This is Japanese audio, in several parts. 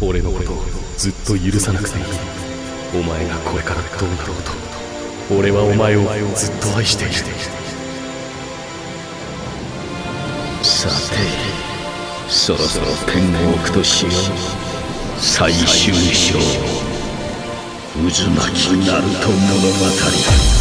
俺のことをずっと許さなくていい。お前がこれからどうなろうと。俺はお前をずっと愛している。さてそろそろペンを置くとしよう。最終章。渦巻きナルト物語。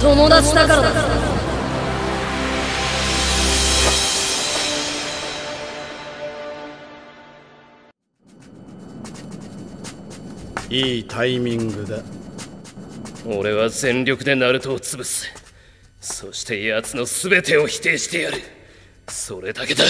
友達だからだ。いいタイミングだ。俺は全力でナルトを潰す。そして奴の全てを否定してやる。それだけだ